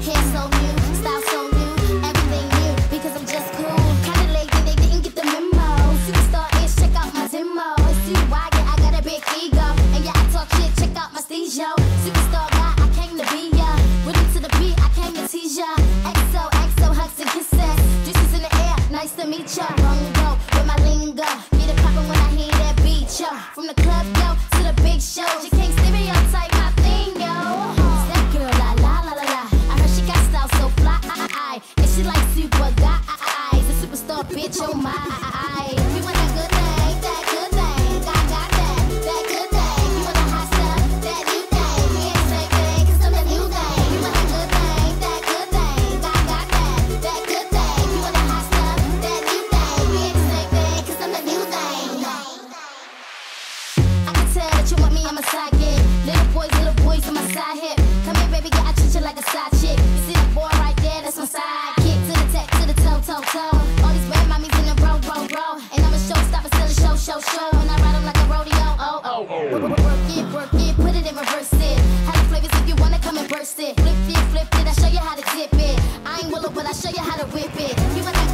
kiss so beautiful. I it, work it, put it in reverse it. Have flavors if you wanna come and burst it. Flip it, flip it, I show you how to dip it. I ain't willow, but I show you how to whip it. You wanna